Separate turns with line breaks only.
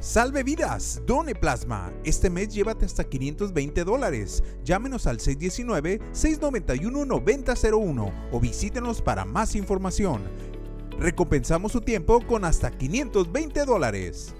Salve vidas, done plasma. Este mes llévate hasta 520 dólares. Llámenos al 619-691-9001 o visítenos para más información. Recompensamos su tiempo con hasta 520 dólares.